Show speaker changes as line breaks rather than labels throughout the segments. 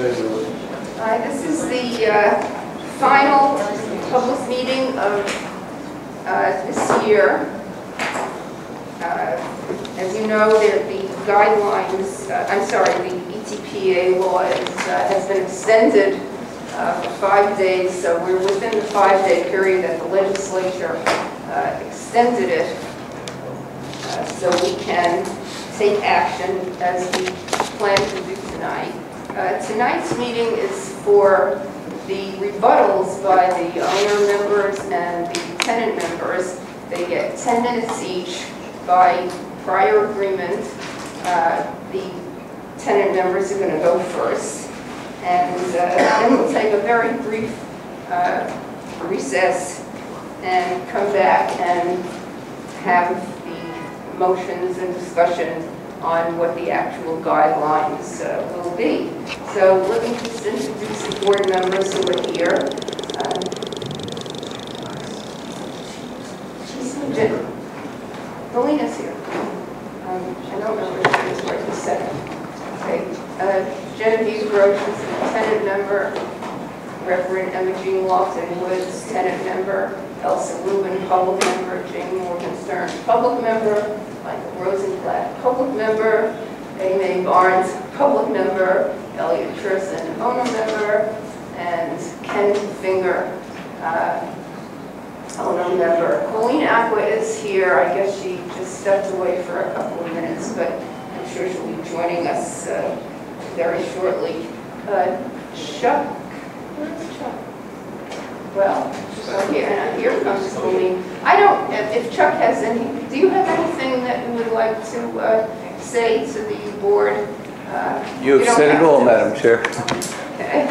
Uh, This is the uh, final public meeting of uh, this year. Uh, As you know, there- the guidelines, uh, I'm sorry, the ETPA law is, uh, has been extended for five days, so we're within the five-day period that the legislature extended it, so we can take action as we plan to do tonight. Uh, Tonight's meeting is for the rebuttals by the owner members and the tenant members. They get 10 minutes each by prior agreement. Uh, The tenant members are going to go first. And uh, then we'll take a very brief uh, recess and come back and have the motions and discussion on what the actual guidelines uh, will be. So let me just introduce the board members who are here. Um, here. Um, I don't remember if she is right this second. Okay, uh, Genevieve Roach is a tenant member. Reverend Emma Jean Lofton Woods, tenant member. Elsa Rubin, public member. Jane Morgenstern, public member. Michael Rosenblatt, public member. Mae Barnes, public member. Elliot Tristan, owner member. And Ken Finger, uh, owner member. Colleen Aqua is here. I guess she just stepped away for a couple of minutes, but I'm sure she'll be joining us uh, very shortly. Uh, Chuck, where's Chuck? Well, so here, and here comes Colleen. I don't, if if Chuck has any, do you have anything that you would like to uh, say to the board? Uh,
You have said it all,
to.
Madam Chair.
Okay.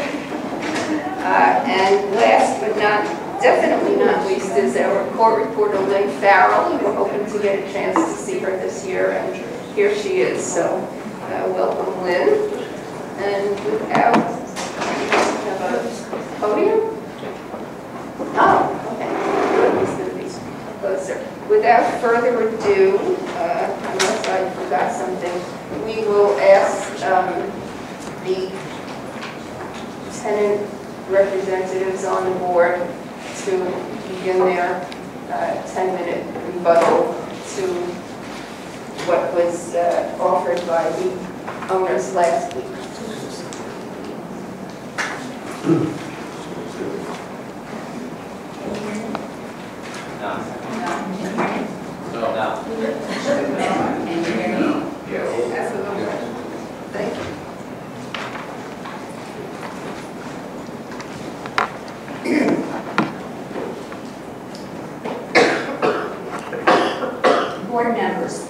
Uh, And last but not, definitely not least, is our court reporter Lynn Farrell. We were hoping to get a chance to see her this year, and here she is. So uh, welcome, Lynn. And without, have a podium? Oh, okay. Good, he's gonna be closer. Without further ado, uh, unless I forgot something, we will ask um, the tenant representatives on the board to begin their 10-minute rebuttal to what was uh, offered by the owners last week.
No.
Thank you.
Board members,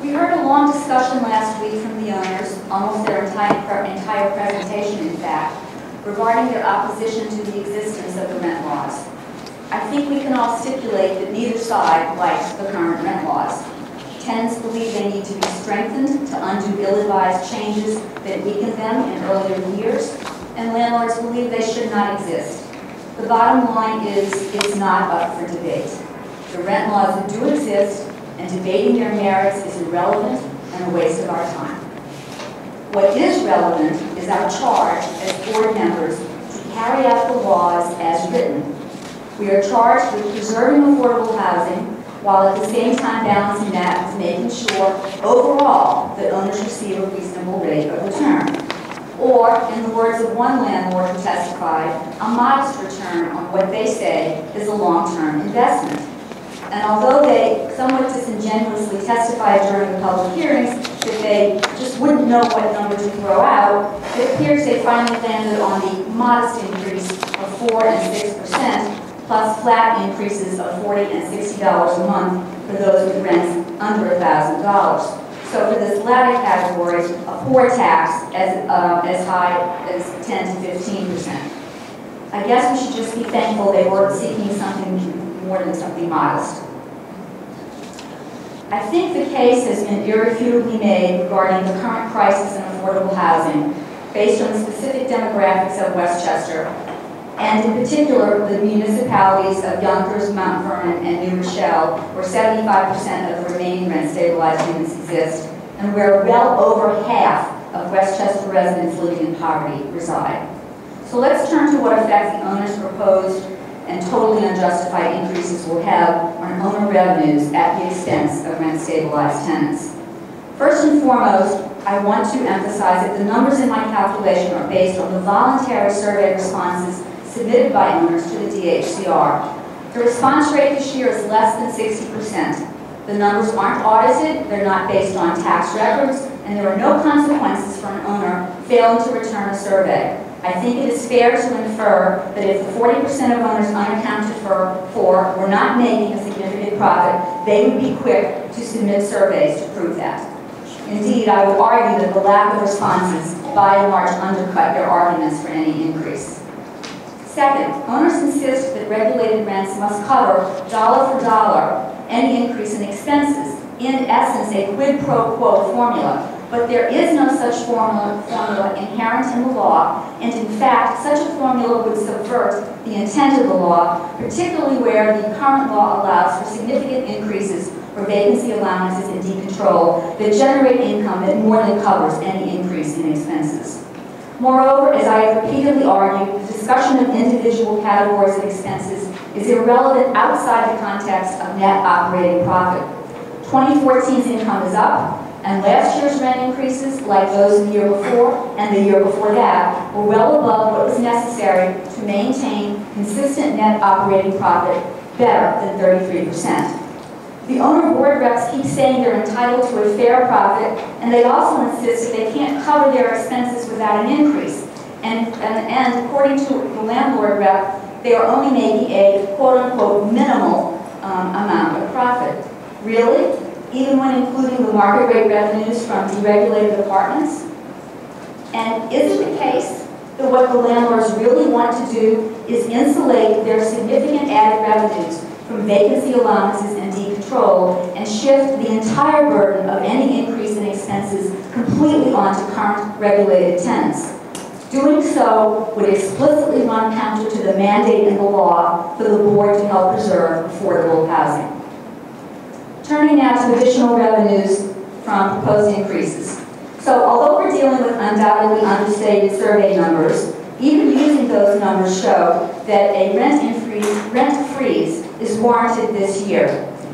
we heard a long discussion last week from the owners, almost their entire, entire presentation in fact, regarding to the existence of the rent laws. I think we can all stipulate that neither side likes the current rent laws. Tenants believe they need to be strengthened to undo ill-advised changes that weaken them in earlier years, and landlords believe they should not exist. The bottom line is, it's not up for debate. The rent laws do exist, and debating their merits is irrelevant and a waste of our time. What is relevant is our charge as board members carry out the laws as written. We are charged with preserving affordable housing while at the same time balancing that with making sure overall that owners receive a reasonable rate of return. Or, in the words of one landlord who testified, a modest return on what they say is a long-term investment. And although they somewhat disingenuously testified during the public hearings that they just wouldn't know what number to throw out, it appears they finally landed on the modest increase of 4 and 6 percent, plus flat increases of 40 and 60 dollars a month for those with rents under $1,000. So for this latter category, a poor tax as, uh, as high as 10 to 15 percent. I guess we should just be thankful they weren't seeking something more than something modest. I think the case has been irrefutably made regarding the current crisis in affordable housing based on the specific demographics of Westchester, and in particular, the municipalities of Yonkers, Mount Vernon, and New Rochelle, where 75% of the remaining rent stabilized units exist, and where well over half of Westchester residents living in poverty reside. So let's turn to what effects the owner's proposed and totally unjustified increases will have on owner revenues at the expense of rent-stabilized tenants. First and foremost, I want to emphasize that the numbers in my calculation are based on the voluntary survey responses submitted by owners to the DHCR. The response rate this year is less than 60%. The numbers aren't audited, they're not based on tax records, and there are no consequences for an owner failing to return a survey. I think it is fair to infer that if the 40% of owners unaccounted for, for were not making a significant profit, they would be quick to submit surveys to prove that. Indeed, I would argue that the lack of responses by and large undercut their arguments for any increase. Second, owners insist that regulated rents must cover dollar for dollar any increase in expenses, in essence a quid pro quo formula. But there is no such formula, formula inherent in the law, and in fact, such a formula would subvert the intent of the law, particularly where the current law allows for significant increases for vacancy allowances and decontrol that generate income that more than covers any increase in expenses. Moreover, as I have repeatedly argued, the discussion of individual categories of expenses is irrelevant outside the context of net operating profit. 2014's income is up, and last year's rent increases, like those in the year before and the year before that, were well above what was necessary to maintain consistent net operating profit better than 33%. The owner board reps keep saying they're entitled to a fair profit, and they also insist that they can't cover their expenses without an increase. And, and, and according to the landlord rep, they are only making a quote-unquote minimal um, amount of profit. Really? Even when including the market rate revenues from deregulated apartments? And is it the case that what the landlords really want to do is insulate their significant added revenues from vacancy allowances and decontrol and shift the entire burden of any increase in expenses completely onto current regulated tenants. Doing so would explicitly run counter to the mandate in the law for the board to help preserve affordable housing. Turning now to additional revenues from proposed increases. So although we're dealing with undoubtedly understated survey numbers, even using those numbers show that a rent, freeze, rent freeze is warranted this year.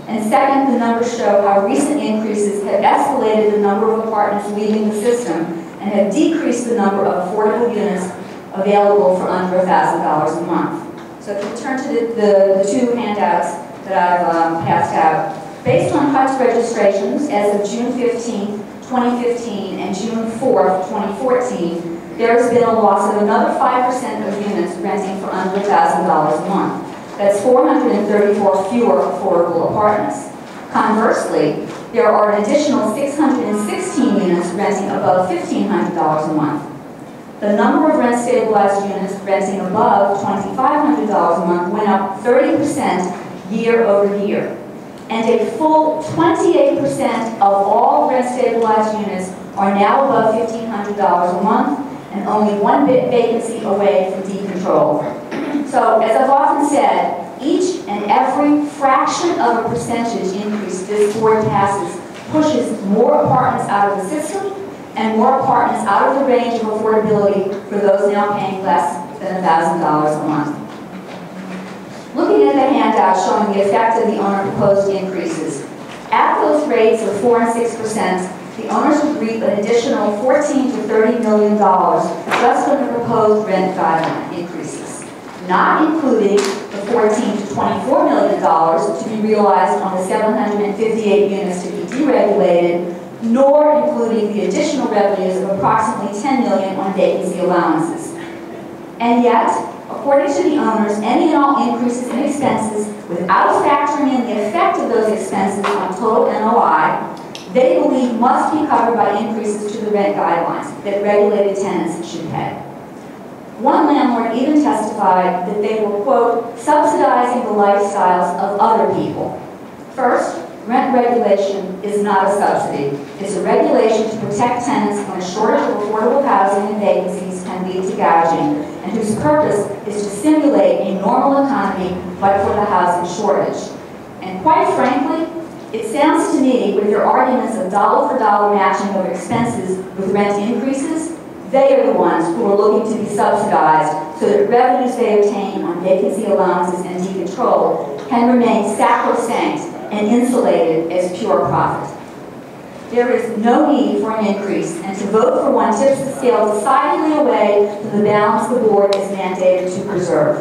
And second, the numbers show how recent increases have escalated the number of apartments leaving the system and have decreased the number of affordable units available for under $1,000 a month. So if you turn to the, the, the two handouts that I've um, passed out, based on HUD's registrations as of June 15, 2015 and June 4, 2014, there has been a loss of another 5% of units renting for under $1,000 a month. That's 434 fewer affordable apartments. Conversely, there are an additional 616 units renting above $1,500 a month. The number of rent-stabilized units renting above $2,500 a month went up 30% year over year. And a full 28% of all rent-stabilized units are now above $1,500 a month and only one bit vacancy away from decontrol. So, as I've often said, each and every fraction of a percentage increase this board passes pushes more apartments out of the system and more apartments out of the range of affordability for those now paying less than $1,000 a month. Looking at the handout showing the effect of the owner proposed increases, at those rates of 4 and 6 percent, the owners would reap an additional 14 to 30 million dollars just from the proposed rent guideline increases not including the 14 to 24 million dollars to be realized on the 758 units to be deregulated, nor including the additional revenues of approximately 10 million on vacancy allowances. And yet, according to the owners, any and all increases in expenses without factoring in the effect of those expenses on total NOI, they believe must be covered by increases to the rent guidelines that regulated tenants should pay. One landlord even testified that they were, quote, subsidizing the lifestyles of other people. First, rent regulation is not a subsidy. It's a regulation to protect tenants when a shortage of affordable housing and vacancies lead to gouging, and whose purpose is to simulate a normal economy but for the housing shortage. And quite frankly, It sounds to me with your arguments of dollar for dollar matching of expenses with rent increases, they are the ones who are looking to be subsidized so that revenues they obtain on vacancy allowances and decontrol can remain sacrosanct and insulated as pure profit. There is no need for an increase, and to vote for one tips the scale decidedly away from the balance the board is mandated to preserve.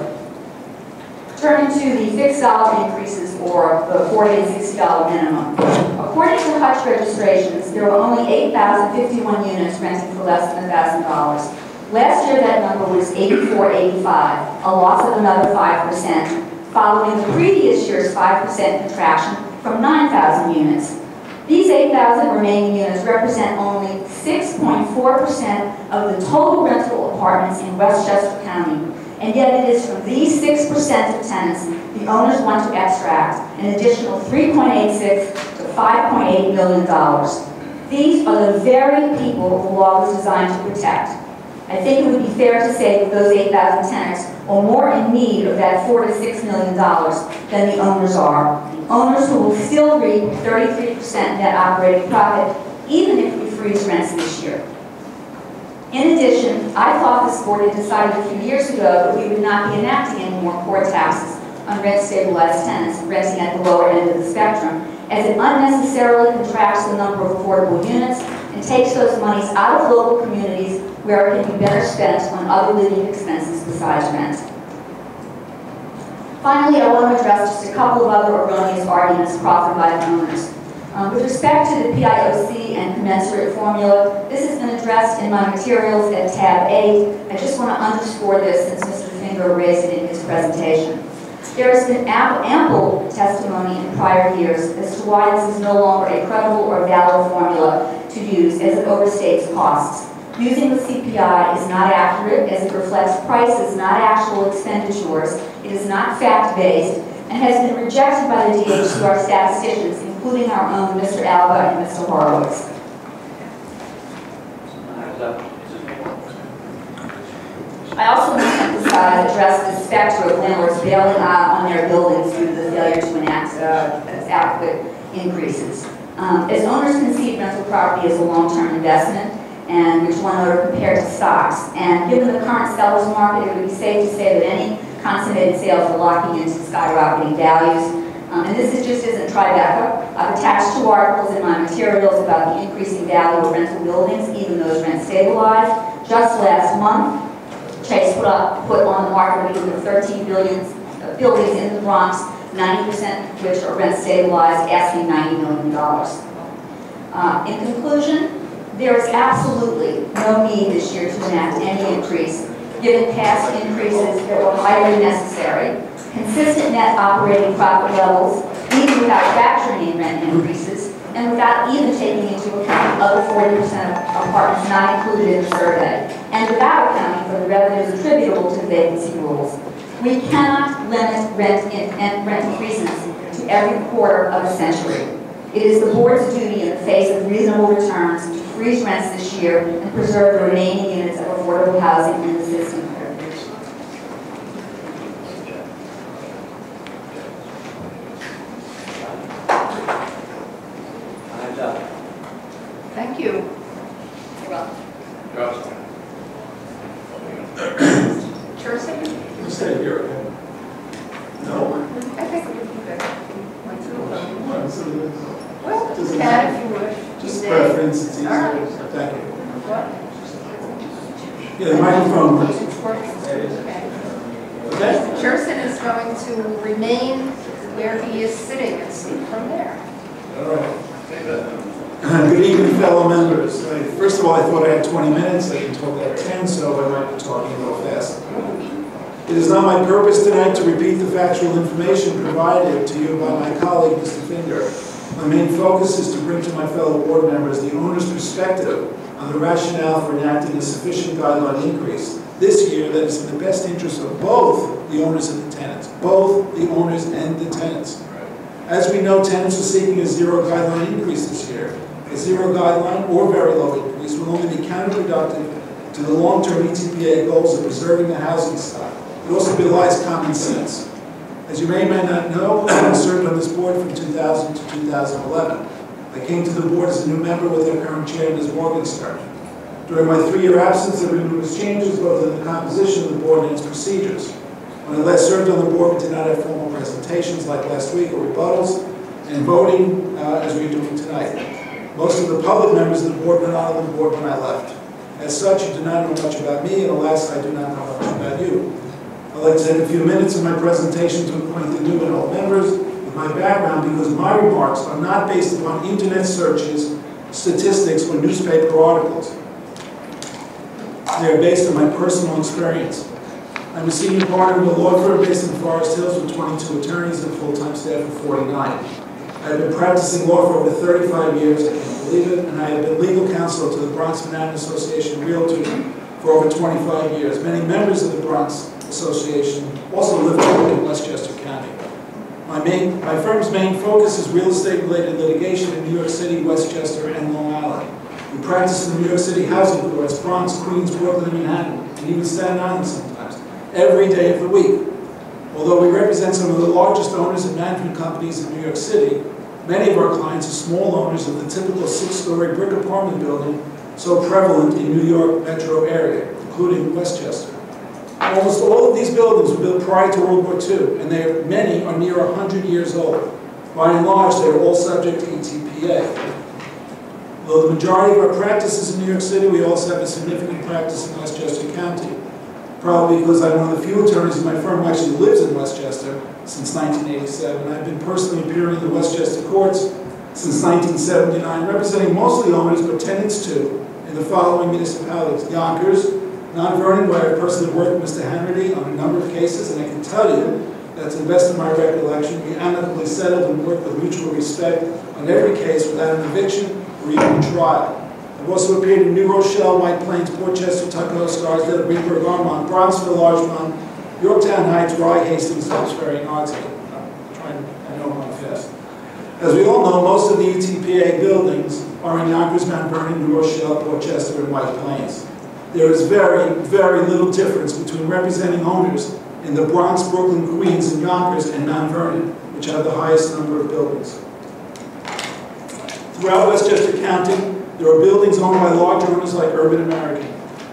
Turning to the fixed dollar increases or the 40 and 60 dollar minimum. According to Hutch registrations, there were only 8,051 units rented for less than $1,000. Last year, that number was 8485, a loss of another 5%, following the previous year's 5% contraction from 9,000 units. These 8,000 remaining units represent only 6.4% of the total rental apartments in Westchester County. And yet it is from these 6% of tenants the owners want to extract an additional 3.86 to 5.8 million dollars. These are the very people the law was designed to protect. I think it would be fair to say that those 8,000 tenants are more in need of that 4 to 6 million dollars than the owners are. Owners will still reap 33% net operating profit even if we freeze rents this year. In addition, I thought this board had decided a few years ago that we would not be enacting any more court taxes on rent-stabilized tenants renting at the lower end of the spectrum, as it unnecessarily contracts the number of affordable units and takes those monies out of local communities where it can be better spent on other living expenses besides rent. Finally, I want to address just a couple of other erroneous arguments proffered by the owners. Um, with respect to the PIOC and commensurate formula, this has been addressed in my materials at tab 8. I just want to underscore this since Mr. Finger raised it in his presentation. There has been ample testimony in prior years as to why this is no longer a credible or valid formula to use as it overstates costs. Using the CPI is not accurate as it reflects prices, not actual expenditures. It is not fact-based and has been rejected by the DHCR statisticians, including our own Mr. Alba and Mr. Horowitz. I also want to emphasize, address the specter of landlords bailing out on their buildings due to the failure to enact uh, adequate increases. Um, as owners conceive rental property as a long-term investment, and which one are compared to stocks. And given the current seller's market, it would be safe to say that any consummated sales are locking into skyrocketing values. Um, and this is just isn't Tribeca. I've attached two articles in my materials about the increasing value of rental buildings, even those rent stabilized. Just last month, Chase put up put on the market of 13 billion uh, buildings in the Bronx, 90% which are rent stabilized, asking $90 million. Uh, in conclusion, there is absolutely no need this year to enact any increase, given past increases that were highly necessary, consistent net operating profit levels, even without factoring in rent increases, and without even taking into account other 40% of apartments not included in the survey, and without accounting for the revenues attributable to vacancy rules. We cannot limit rent, in, and rent increases to every quarter of a century. It is the board's duty in the face of reasonable returns freeze rents this year and preserve the remaining units of affordable housing in the system.
Time's up.
Thank you.
You're welcome.
Johnson.
Churson?
Stay here, okay? No?
I think it would be good. Went through them.
Just
Well,
Doesn't
add if you wish. You may.
preference, it's easier.
All right.
Thank you.
What?
Yeah, the microphone works.
It's working. Okay.
Okay?
Cherson is going to remain where he is sitting and speak from there.
All right. Good evening, fellow members. Uh, First of all, I thought I had 20 minutes, I can talk at 10, so I might be talking a little fast. It is not my purpose tonight to repeat the factual information provided to you by my colleague, Mr. Finger. My main focus is to bring to my fellow board members the owner's perspective on the rationale for enacting a sufficient guideline increase this year that is in the best interest of both the owners and the tenants, both the owners and the tenants. As we know, tenants are seeking a zero guideline increase this year. A zero guideline or very low increase will only be counterproductive to the long-term ETPA goals of preserving the housing stock. It also belies common sense. As you may or may not know, I served on this board from 2000 to 2011. I came to the board as a new member with our current chair, Ms. Morgenstern. During my three-year absence, there been numerous changes both in the composition of the board and its procedures. When I last served on the board, we did not have formal presentations like last week or rebuttals, and voting uh, as we are doing tonight. Most of the public members of the board were not on the board when I left. As such, you do not know much about me, and alas, I do not know much about you. I'd like to take a few minutes in my presentation to acquaint the new and old members with my background because my remarks are not based upon internet searches, statistics, or newspaper articles. They are based on my personal experience. I'm a senior partner of a law firm based in Forest Hills with 22 attorneys and full-time staff of 49. I've been practicing law for over 35 years, I can't believe it, and I have been legal counsel to the Bronx Manhattan Association Realtors for over 25 years. Many members of the Bronx Association also live in Westchester County. My main, my firm's main focus is real estate-related litigation in New York City, Westchester, and Long Island. We practice in the New York City housing courts, Bronx, Queens, Brooklyn, Manhattan, and even Staten Island sometimes, every day of the week. Although we represent some of the largest owners and management companies in New York City, many of our clients are small owners of the typical six-story brick apartment building so prevalent in New York metro area, including Westchester. Almost all of these buildings were built prior to World War II, and they are, many are near 100 years old. By and large, they are all subject to ETPA. Though the majority of our practices in New York City, we also have a significant practice in Westchester County. Probably because I'm one of the few attorneys in my firm who actually lives in Westchester since 1987. I've been personally appearing in the Westchester courts since 1979, representing mostly owners, but tenants too, in the following municipalities. Yonkers, Mount Vernon, where I personally worked with Mr. Henry on a number of cases, and I can tell you that to the best of my recollection, we amicably settled and worked with mutual respect on every case without an eviction or even a trial. I've also appeared in New Rochelle, White Plains, Port Portchester, Tuckahoe, Scarsdale, Greenburgh, Armonk, Bronxville, Larchmont, Yorktown Heights, Rye, Hastings, Ferry, and Ardsgate. I'm trying, I know I'm fast. As we all know, most of the ETPA buildings are in Yonkers, Mount Vernon, New Rochelle, Port Chester, and White Plains. There is very, very little difference between representing owners in the Bronx, Brooklyn, Queens, and Yonkers, and Mount Vernon, which have the highest number of buildings. Throughout Westchester County, there are buildings owned by large owners like Urban American.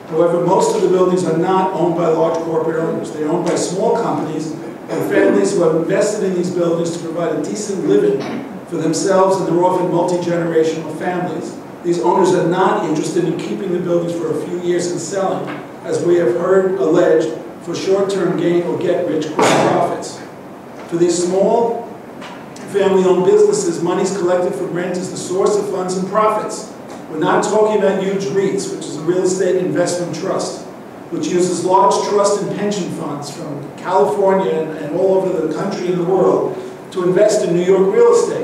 However, most of the buildings are not owned by large corporate owners. They're owned by small companies and families who have invested in these buildings to provide a decent living for themselves and their often multi-generational families. These owners are not interested in keeping the buildings for a few years and selling, as we have heard alleged, for short-term gain or get-rich-quick profits. For these small family-owned businesses, monies collected from rent is the source of funds and profits. We're not talking about huge REITs, which is a real estate investment trust, which uses large trust and pension funds from California and, and all over the country and the world to invest in New York real estate.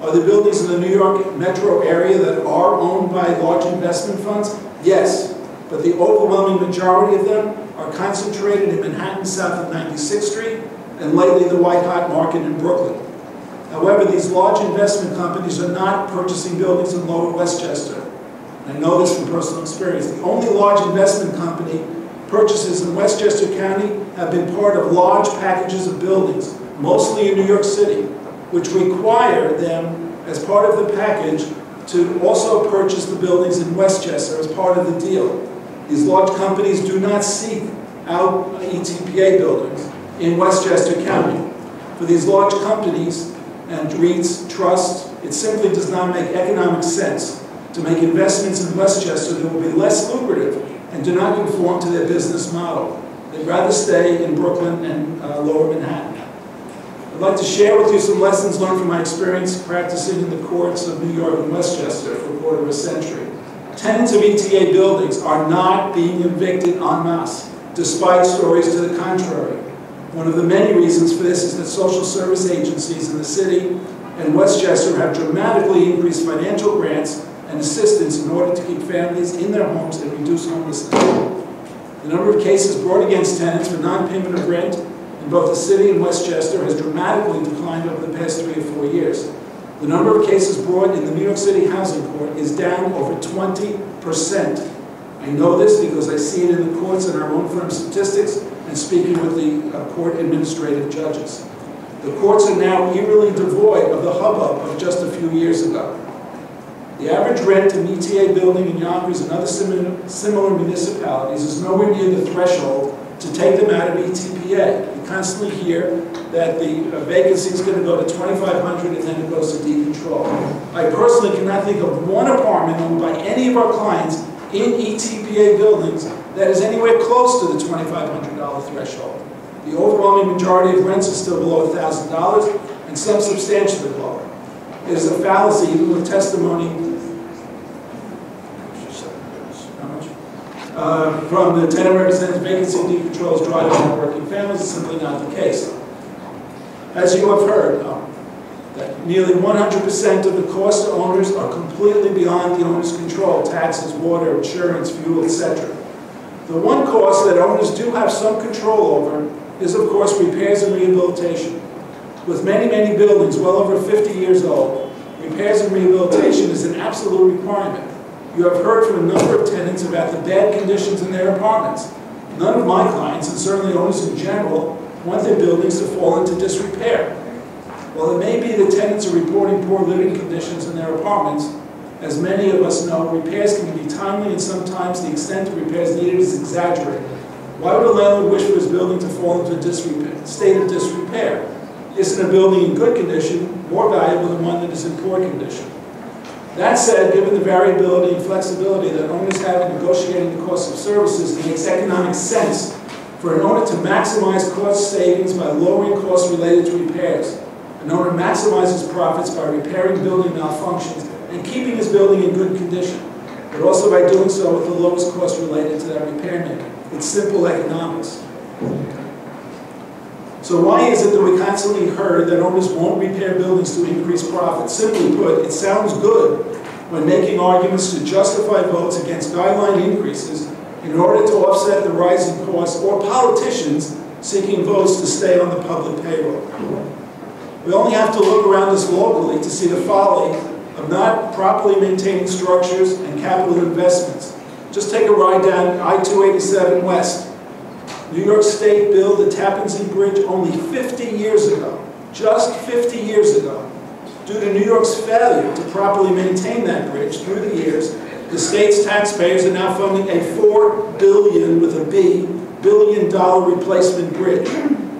Are the buildings in the New York metro area that are owned by large investment funds? Yes, but the overwhelming majority of them are concentrated in Manhattan south of 96th Street and lately the White Hot Market in Brooklyn. However, these large investment companies are not purchasing buildings in Lower Westchester. I know this from personal experience. The only large investment company purchases in Westchester County have been part of large packages of buildings, mostly in New York City, which require them, as part of the package, to also purchase the buildings in Westchester as part of the deal. These large companies do not seek out ETPA buildings in Westchester County. For these large companies and REITs, trusts, it simply does not make economic sense to make investments in Westchester that will be less lucrative and do not conform to their business model. They'd rather stay in Brooklyn and uh, Lower Manhattan. I'd like to share with you some lessons learned from my experience practicing in the courts of New York and Westchester for a quarter of a century. Tenants of ETPA buildings are not being evicted en masse, despite stories to the contrary. One of the many reasons for this is that social service agencies in the city and Westchester have dramatically increased financial grants and assistance in order to keep families in their homes and reduce homelessness. The number of cases brought against tenants for non-payment of rent in both the city and Westchester has dramatically declined over the past three or four years. The number of cases brought in the New York City Housing Court is down over 20%. I know this because I see it in the courts and our own firm statistics and speaking with the uh, court administrative judges. The courts are now eerily devoid of the hubbub of just a few years ago. The average rent in ETPA building in Yonkers and other similar similar municipalities is nowhere near the threshold to take them out of ETPA. You constantly hear that the uh, vacancy is going to go to 2,500 and then it goes to decontrol. I personally cannot think of one apartment owned by any of our clients in ETPA buildings that is anywhere close to the $2,500 threshold. The overwhelming majority of rents are still below $1,000 and some substantially lower. It is a fallacy, even with testimony how much? Uh, from the tenant representative vacancy decontrol is driving up working families, is simply not the case. As you have heard, uh, that nearly 100% of the cost to owners are completely beyond the owner's control, taxes, water, insurance, fuel, etc. The one cost that owners do have some control over is, of course, repairs and rehabilitation. With many, many buildings well over 50 years old, repairs and rehabilitation is an absolute requirement. You have heard from a number of tenants about the bad conditions in their apartments. None of my clients, and certainly owners in general, want their buildings to fall into disrepair. While it may be that tenants are reporting poor living conditions in their apartments, as many of us know, repairs can be timely and sometimes the extent of repairs needed is exaggerated. Why would a landlord wish for his building to fall into a state of disrepair? Isn't a building in good condition more valuable than one that is in poor condition? That said, given the variability and flexibility that owners have in negotiating the cost of services, it makes economic sense for an owner to maximize cost savings by lowering costs related to repairs. An owner maximizes profits by repairing building malfunctions and keeping his building in good condition, but also by doing so with the lowest cost related to that repair making. It's simple economics. So why is it that we constantly heard that owners won't repair buildings to increase profits? Simply put, it sounds good when making arguments to justify votes against guideline increases in order to offset the rising costs or politicians seeking votes to stay on the public payroll. We only have to look around us locally to see the folly of not properly maintaining structures and capital investments. Just take a ride down I-287 West. New York State built the Tappan Zee Bridge only 50 years ago, just 50 years ago. Due to New York's failure to properly maintain that bridge through the years, the state's taxpayers are now funding a 4 billion, with a B, billion dollar replacement bridge.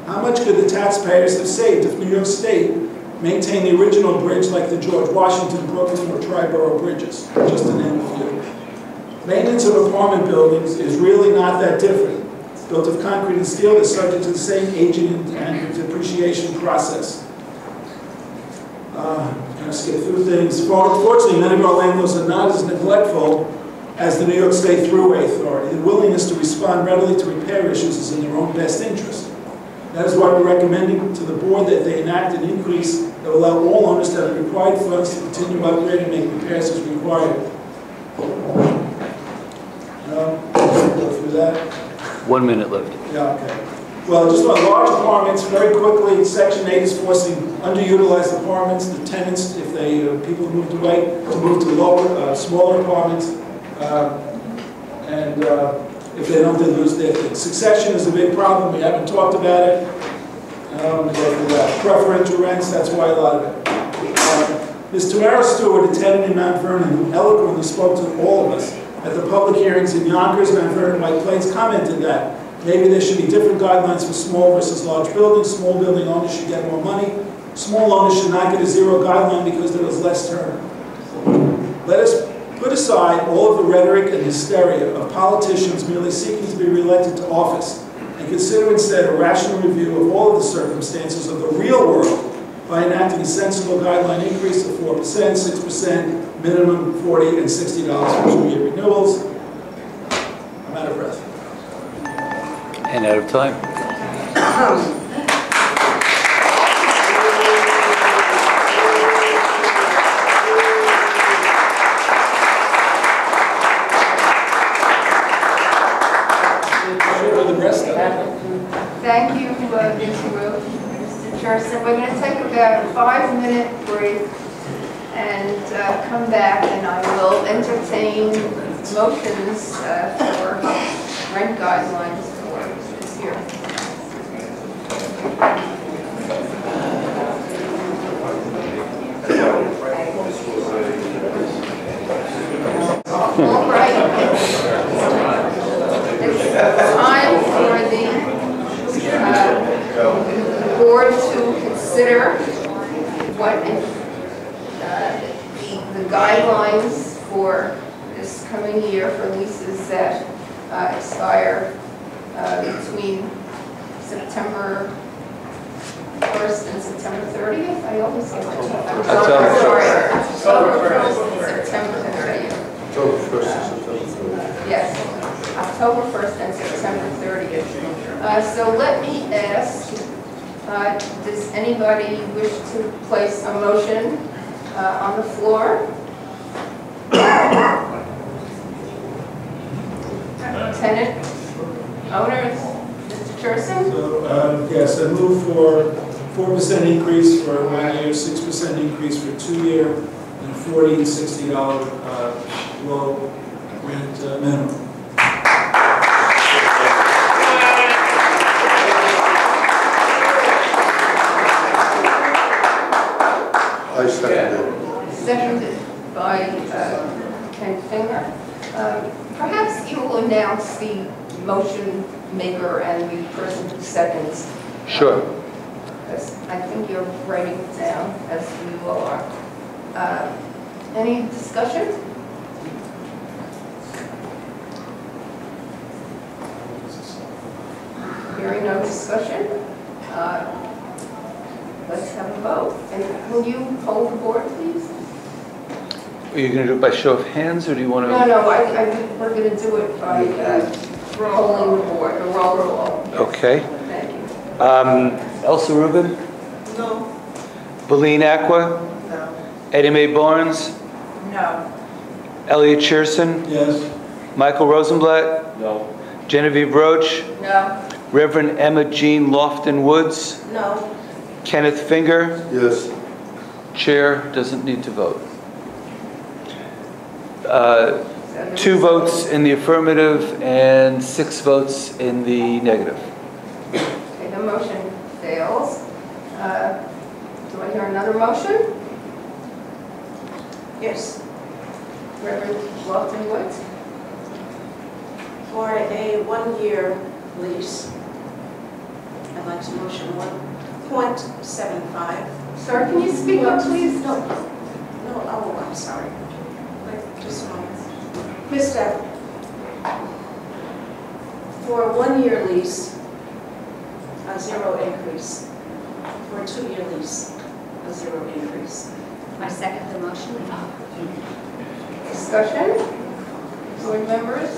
How much could the taxpayers have saved if New York State maintained the original bridge like the George Washington, Brooklyn, or Triborough bridges, just to name a few? Maintenance of apartment buildings is really not that different. Built of concrete and steel, they're subject to the same aging and- depreciation process. Uh, of skip through things. Fortunately, many of our landlords are not as neglectful as the New York State Thruway Authority. The willingness to respond readily to repair issues is in their own best interest. That is why we're recommending to the board that they enact an increase that will allow all owners to have required funds to continue upgrading and make repairs as required. No? Go through that.
One minute left.
Yeah, okay. Well, just on large apartments, very quickly, Section 8 is forcing underutilized apartments, the tenants, if they, uh, people who moved away, to move to lower, uh, smaller apartments. uh, And uh, if they don't, they lose their thing. Succession is a big problem, we haven't talked about it. I don't to go through that. Preferential rents, that's why a lot of it. Uh, Ms. Tamara Stewart, a tenant in Mount Vernon, who eloquently spoke to all of us at the public hearings in Yonkers, Mount Vernon, White Plains, commented that maybe there should be different guidelines for small versus large buildings. Small building owners should get more money. Small owners should not get a zero guideline because there was less turnover. Let us put aside all of the rhetoric and hysteria of politicians merely seeking to be reelected to office and consider instead a rational review of all of the circumstances of the real world by enacting a sensible guideline increase of 4%, 6%, minimum 40 and $60 for two-year renewals. I'm out of breath.
And out of time.
about a five-minute break and uh, come back, and I will entertain motions uh, for rent guidelines for this year. All right. It's time for the uh, board to consider what uh, the the guidelines for this coming year for leases that uh, expire uh, between September 1st and September 30th. I always get that. I'm
October
sorry. October 1st and September 30th.
October 1st and September 30th.
Yes, October 1st and September 30th. Uh, So let me ask, uh, does anybody wish to place a motion uh, on the floor? Tenant owners, Mr.
So, uh, yes, I move for four percent increase for one year, six percent increase for two year, and forty and sixty dollar, uh, low rent uh, minimum.
I second it.
Seconded by uh, Ken Finger. Um, Perhaps you will announce the motion maker and the person who seconds.
Sure.
Because I think you're writing it down, as you all are. Uh, Any discussion? Hearing no discussion, uh, let's have a vote. And will you hold the board, please?
Are you going to do it by show of hands, or do you want
No,
to?
no, I, I, we're going to do it by uh, rolling the board, the roll call.
Okay.
Thank you.
Um, Elsa Rubin?
No.
Beleen Aqua?
No.
Eddie Mae Barnes?
No.
Elliot Shearson?
Yes,
Michael Rosenblatt?
No.
Genevieve Roach?
No.
Reverend Emma Jean Lofton Woods?
No.
Kenneth Finger?
Yes,
Chair doesn't need to vote. Uh, Two votes in the affirmative and six votes in the negative.
Okay, the motion fails. Uh, Do I hear another motion?
Yes,
Reverend Lofton Woods?
for a one-year lease, I'd like to motion 1.75.
Sir, can you speak up, please?
No, no, oh, I'm sorry. Wait, Just a moment. Mr. For a one-year lease, a zero increase. For a two-year lease, a zero increase.
I second the motion.
Discussion? Board members?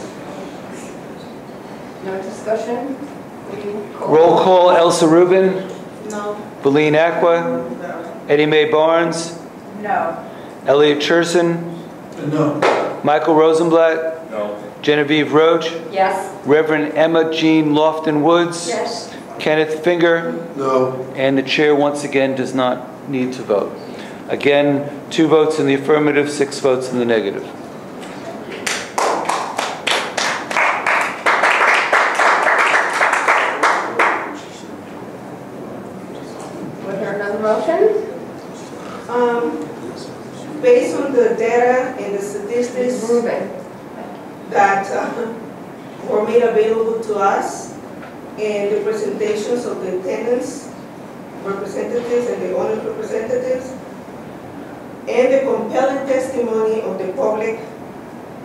No discussion? Will you call?
Roll call, Elsa Rubin?
No.
Beleen Aqua? No. Eddie Mae Barnes?
No.
Elliot Cherson?
No,
Michael Rosenblatt?
No.
Genevieve Roach?
Yes.
Reverend Emma Jean Lofton Woods?
Yes.
Kenneth Finger?
no,
And the chair once again does not need to vote. Again, two votes in the affirmative, six votes in the negative.
Will hear another motion?
Um, Based on the data and the statistics that uh, were made available to us and the presentations of the tenants representatives and the owner representatives and the compelling testimony of the public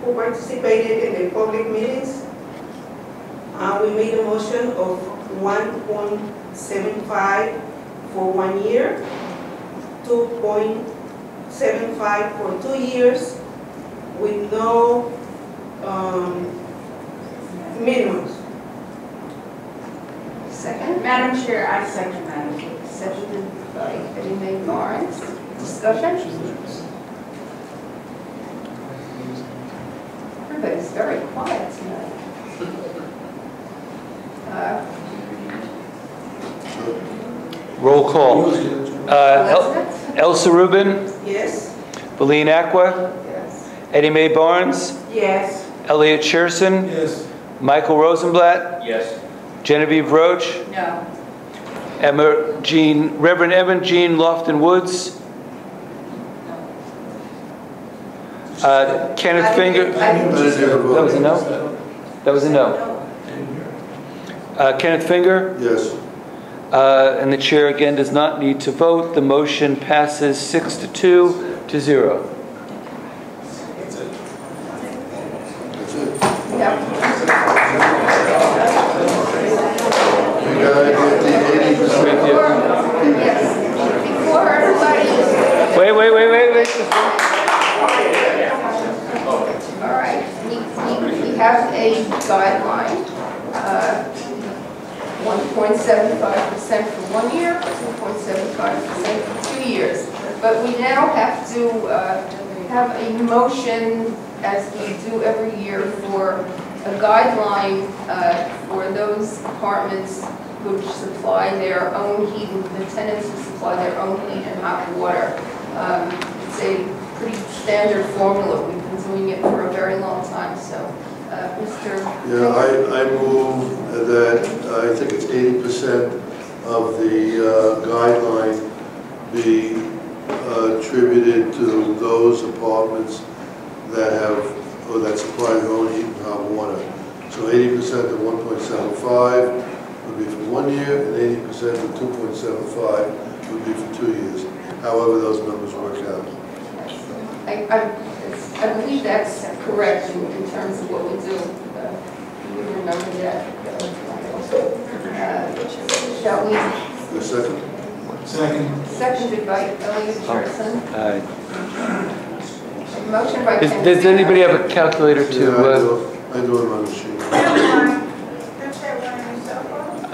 who participated in the public meetings, uh, we made a motion of 1.75 for one year, 2.75 for two years, with no um, minimums.
Second?
Madam Chair, I second that.
Seconded by Eddie Mae Barnes. Discussion? Everybody's very quiet tonight. Uh,
Roll call. Uh, El- Elsa Rubin?
Yes?
Beleen Aqua?
Yes.
Eddie Mae Barnes?
Yes.
Elliot Shearson,
Yes.
Michael Rosenblatt,
Yes.
Genevieve Roach,
No.
Emma Jean, Reverend Emma Jean Lofton Woods, uh, Kenneth Finger,
I didn't
I didn't hear the vote.
That was a no? that was a no. Uh, Kenneth Finger,
Yes.
Uh, and the chair again does not need to vote. The motion passes six to two to zero. Wait, wait, wait, wait, wait.
All right, we have a guideline, uh, one point seven five percent for one year, two point seven five percent for two years. But we now have to, uh, have a motion, as we do every year, for a guideline, uh, for those apartments which supply their own heat, and the tenants who supply their own heat and hot water. Um, It's a pretty standard formula, we've been doing it for a very long time, so, uh, Mr.
Yeah, I, I move that, I think it's eighty percent of the uh, guideline be uh, attributed to those apartments that have, or that supply their own heat and hot water. So eighty percent of one point seven five would be for one year, and eighty percent of two point seven five would be for two years. However those numbers work out.
I, I, I believe that's correct in, in terms of what we do. Uh, You remember that? Uh, Shall we,
The second?
Second.
seconded by Elliot Johnson,
Uh,
motion by
Does
Ken.
does anybody have a calculator
Yeah,
to,
I
uh,
do, I do it on the machine.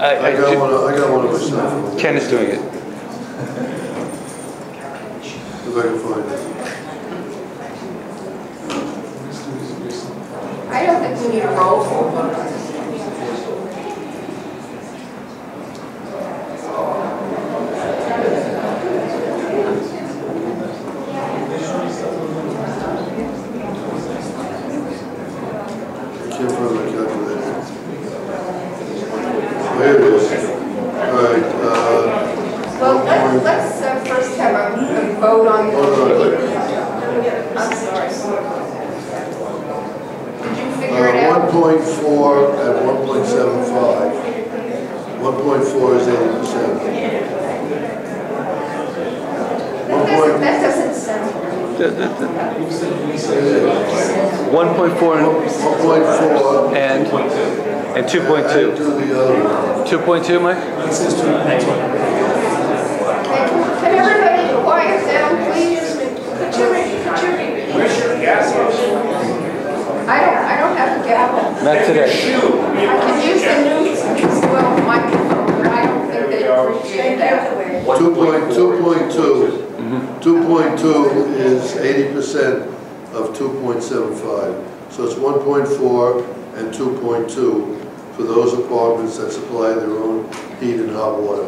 I,
I
I,
got
ju-
one, I got one of myself.
Ken is doing it.
If I can find it.
I don't think we need a roll call vote on this.
I can't find my calculator. Oh, Here it is. All right, uh,
Well, let's, let's uh, first have a a vote on the...
Hold on.
I'm sorry. Did you figure it
uh,
out?
one point four and one point seven five. One point four is eighty percent.
That doesn't, that doesn't sound right.
The- the- the-
Who said, who said?
1.4
One point four.
and, and
And
2.2.
do the other
2.2, Mike?
Can everybody quiet down, please?
Where's your gas
I don't, I don't have a gavel.
Not today.
I can use the new, well, microphone, but I don't think they appreciate that.
Two point, two point two. Two point two is eighty percent of two point seven five. So it's one point four and two point two for those apartments that supply their own heat and hot water.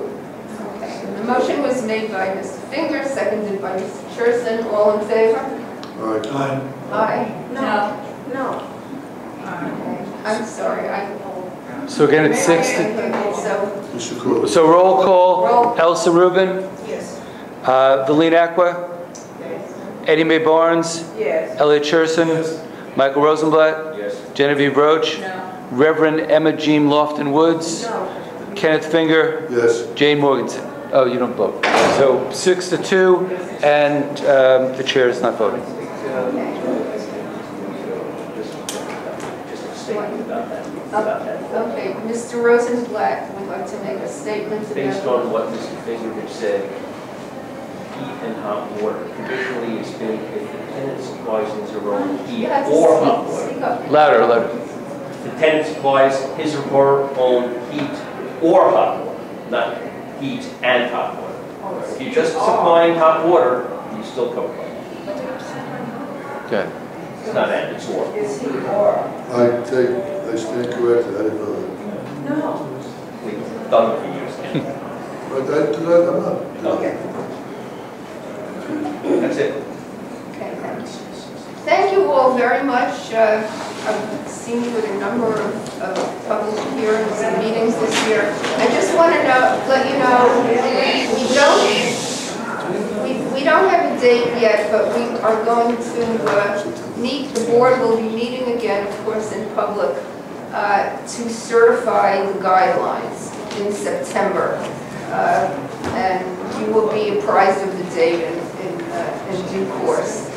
Okay, The motion was made by Mr. Finger, seconded by Mr. Cherson, all in favor?
All right,
Aye.
Aye.
No.
No.
Okay, I'm sorry, I...
So again, it's 6 to...
So,
Mr. Cruz.
So roll call,
Roll.
Elsa Rubin,
Yes.
uh, Valina Aqua, Eddie Mae Barnes,
Yes.
Elliot Cherson,
Yes.
Michael Rosenblatt,
Yes.
Genevieve Roach,
No.
Reverend Emma Jean Lofton Woods,
No.
Kenneth Finger,
Yes,
Jane Morgenstern. Oh, you don't vote. So six to two, and um, the chair is not voting.
Just a statement about that, about that.
okay, Mr. Rosenblatt would like to make a statement
Based on what Mr. Fingerich said, heat and hot water, traditionally it's been if the tenant supplies his or her heat
You have to
or hot water.
Louder, louder.
The tenant supplies his or her own heat or hot water, not heat and hot water. If you're just supplying hot water, you still cover it.
Good.
It's not and, it's or.
Is he or?
I take, I stand corrected, I didn't know that.
No.
We've done it for years.
But I, I'm not.
Okay. That's it.
Thank you all very much. Uh, I've seen you with a number of, of public hearings and meetings this year. I just want to know, let you know, we don't, we, we don't have a date yet, but we are going to uh, meet, the board will be meeting again, of course, in public, uh, to certify the guidelines in September. Uh, and you will be apprised of the date in, in, uh, in due course.